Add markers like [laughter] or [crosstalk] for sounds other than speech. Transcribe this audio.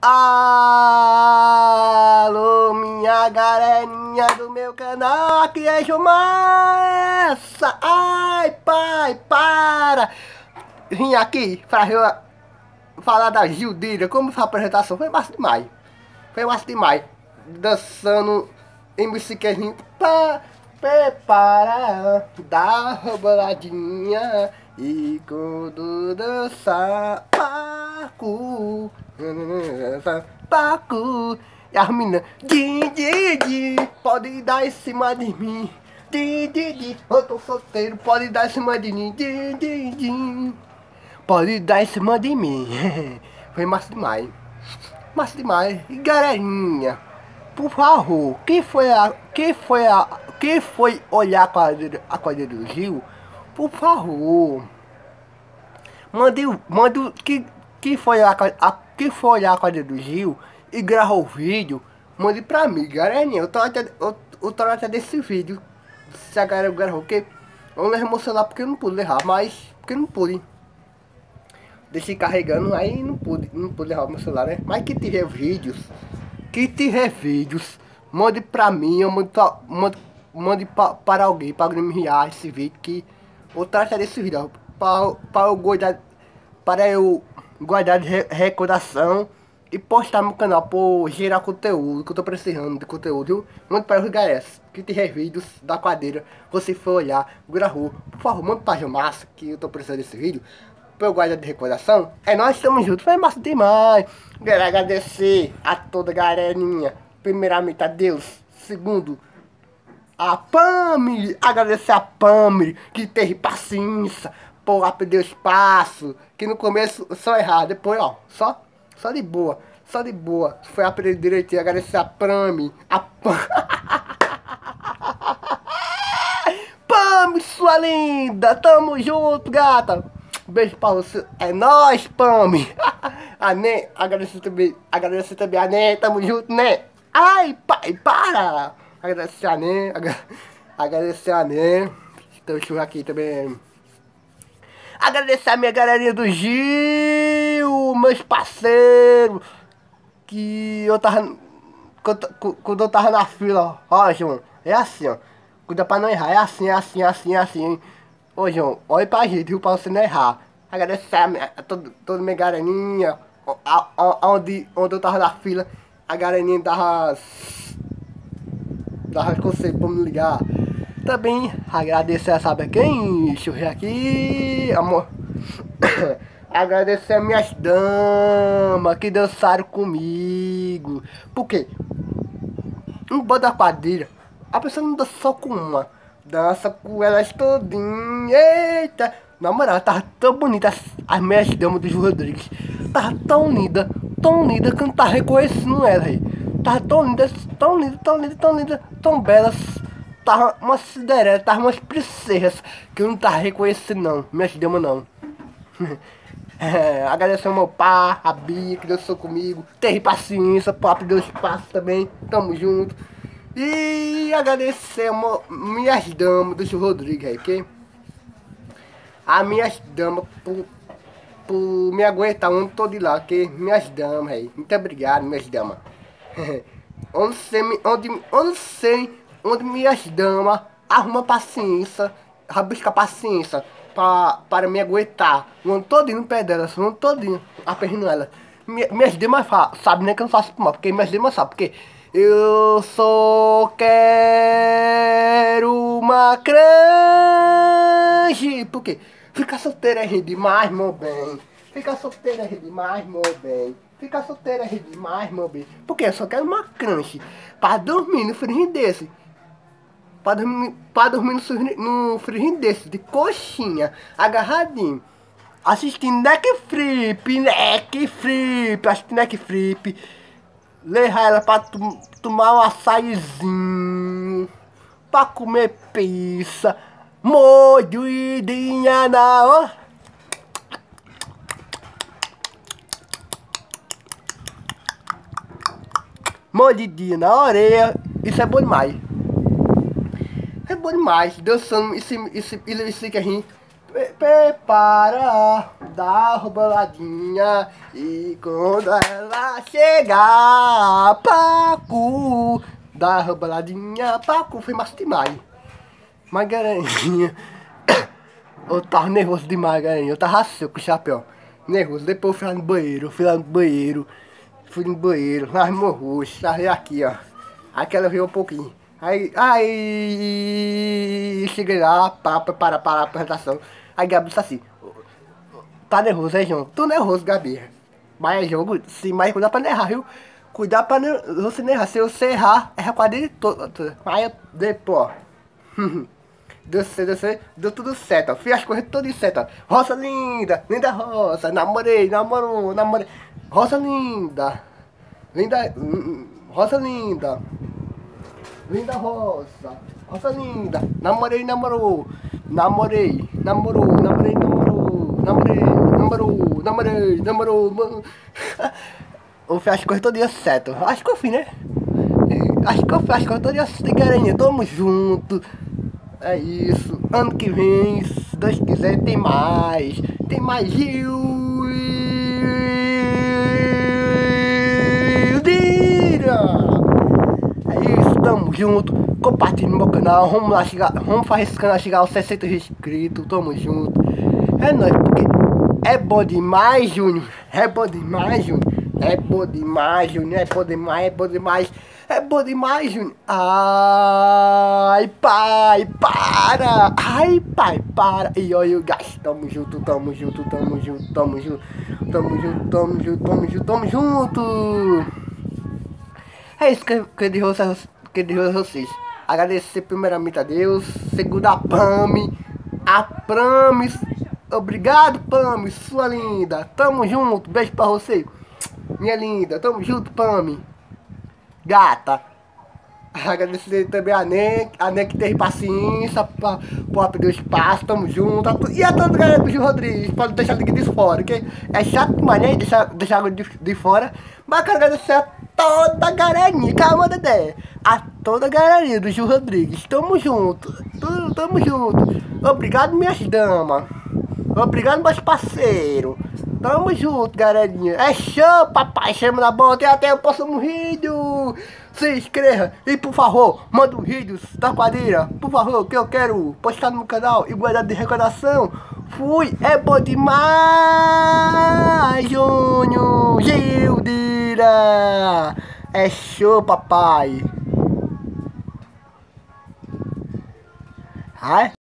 Alô, minha galerinha do meu canal, aqui é Jomassa. Ai, pai, para. Vim aqui pra falar da Gildira, como foi a apresentação, foi massa demais. Foi massa demais. Dançando em bicicletinha pra prepara, dá reboladinha e quando dançar, pacu. Paco, e as meninas, din, din, din, pode dar em cima de mim. Din, din, din, eu tô solteiro, pode dar em cima de mim. Din, din, din, pode dar em cima de mim. [laughs] Foi massa demais. Massa demais. E galerinha, por favor, quem foi a. Quem foi a. Quem foi olhar a quadrilha, a quadrilha do Gil, por favor. Mande, mande, que, que foi a, a que for olhar a quadra do Gil e gravou o vídeo, mande pra mim, galerinha. Eu tô até, eu, eu tô até desse vídeo. Se a galera gravou, porque eu não celular porque eu não pude levar, mas porque não pude. Deixei carregando, aí não pude, não pude levar meu celular, né? Mas que tiver vídeos, que tiver vídeos, mande pra mim, eu mande, pra, mande, mande pra, para alguém, para alguém me esse vídeo que eu trato desse vídeo, para, para eu guardar, para eu guardar de recordação e postar no canal por gerar conteúdo, que eu tô precisando de conteúdo, viu? Manda para os galera que tiver vídeos da quadrilha, você for olhar, gravou, por favor, manda para massa que eu tô precisando desse vídeo, para eu guardar de recordação. É nós estamos juntos, foi massa demais. Quero agradecer a toda a galerinha, primeiramente a Deus, segundo a Pamela, agradecer a Pamela que teve paciência lá perdeu espaço, que no começo só errado, depois, ó, só, só de boa, só de boa. Foi aprender direitinho, agradecer a Prami, a Pam. [laughs] Pam, sua linda, tamo junto, gata. Beijo pra você, é nóis, Pami. [laughs] A Né, agradecer também, agradecer também a Né, tamo junto, né. Ai, pai, para. Agradecer a Né, agradecer a Né. Então, aqui também. Agradecer a minha galerinha do Gil, meus parceiros. Que eu tava. Quando eu tava na fila, ó, João, é assim, ó. Cuida pra não errar, é assim, é assim, é assim, é assim. Ô, João, olha pra gente, viu, pra você não errar. Agradecer a, minha, a todo, toda minha galerinha, onde, onde eu tava na fila, a galerinha dava. dava conselho pra me ligar. Também agradecer sabe quem? Deixa eu ver aqui, amor. [coughs] agradecer minhas damas que dançaram comigo. Por quê? Um bando da quadrilha, a pessoa não dança só com uma. Dança com elas todinhas. Eita! Na moral, tava tão bonita as, as minhas damas dos Rodrigues. Tava tão linda, tão linda que não tava reconhecendo elas aí. Tava tão linda, tão linda, tão linda, tão linda, tão belas tava uma siderela, tava umas princesas que eu não tava reconhecendo não, minhas damas não. [laughs] é, agradecer ao meu pai, a Bia que dançou comigo, teve paciência, papo deu espaço também, tamo junto. E agradecer a minhas damas do Rodrigues aí, ok? As minhas damas por, por me aguentar tô de lá, ok? Minhas damas aí, muito obrigado minhas damas. [laughs] onde sei, onde, onde sei onde minhas damas arrumam paciência, rabisca paciência para me aguentar. O ano todinho no pé delas, o ano todinho apertando elas. Minhas damas sabem nem que eu não faço mal, porque minhas damas sabem, porque eu só quero uma cranje. Por quê? Ficar solteira é demais, meu bem. Ficar solteira é demais, meu bem. Ficar solteira é demais, meu bem. Porque eu só quero uma cranje. Pra dormir no frio desse pra dormir, pra dormir no, no desse, de coxinha, agarradinho. Assistindo Netflix, Netflix, assistindo Netflix. Levar ela pra tomar um açaizinho, pra comer pizza, mordidinha na ó. Mordidinha na orelha, isso é bom demais bom demais. Dançando esse, esse, esse, que a gente prepara. dá reboladinha e quando ela chegar, Paco, dá reboladinha, Paco, foi massa demais. Mas garantia, [coughs] eu tava nervoso demais, garantia, eu tava seco com o chapéu, nervoso, depois eu fui lá no banheiro, fui lá no banheiro, fui no banheiro, lá no aí aqui, ó, aquela veio um pouquinho. Aí, aí, cheguei lá para preparar para a apresentação. Aí Gabi disse assim, tá nervoso, é João? Tô nervoso, Gabi. Mas é jogo, sim, mas cuidar pra não errar, viu? Cuidar pra não, você não errar. Se você errar, erra com a dele todo. Aí depois, [laughs] deu, deu, deu, deu tudo certo, ó. Fiz as coisas todas certas. Rosa linda, linda rosa. Namorei, namorou, namorei. Rosa linda. Linda, hum, hum, rosa linda. Linda rosa. Rosa linda. Namorei, namorou. Namorei, namorou, namorei, namorou. Namorei, namorou, namorei, namorou. Mano. Eu fiz as coisas todas certo. Acho que eu fiz, né? Acho que eu fiz as coisas todas certas, galerinha. Tamo junto. É isso. Ano que vem, se Deus quiser, tem mais. Tem mais Gil tamo junto. Compartilhe meu canal, vamos lá chegar, vamos fazer esse canal chegar aos 60 inscritos, tamo junto. É nóis, porque é bom demais, Júnior. É bom demais, Júnior. É bom demais, Júnior. É bom demais, é bom demais. É bom demais, Júnior. Ai, pai, para. Ai, pai, para. E olha o gás. Tamo junto, tamo junto, tamo junto, tamo junto. Tamo junto, tamo junto, tamo junto, tamo junto. É isso que eu queria que Deus vocês. Agradecer primeiramente a Deus, segundo a Pami, a Prames. Obrigado, Pami, sua linda. Tamo junto, beijo pra você. Minha linda, tamo junto, Pami. Gata. Agradecer também a NEC, a NEC teve paciência pra, pra abrir o espaço, tamo junto. E a toda a galera do Gil Rodrigues, pode deixar ninguém de fora, que é chato demais, né? Deixar, deixar de, de fora. Mas quero agradecer a toda galerinha, calma, Dedé. A toda galerinha do Gil Rodrigues, tamo junto, tamo, tamo junto. Obrigado, minhas damas. Obrigado, meus parceiros. Tamo junto, galerinha. É show, papai. Chama na bota e até o próximo vídeo. Se inscreva e, por favor, manda um vídeo da quadrilha. Por favor, que eu quero postar no canal e guardar de recordação. Fui, é bom demais, Júnior. Gildira. É show, papai. Ai.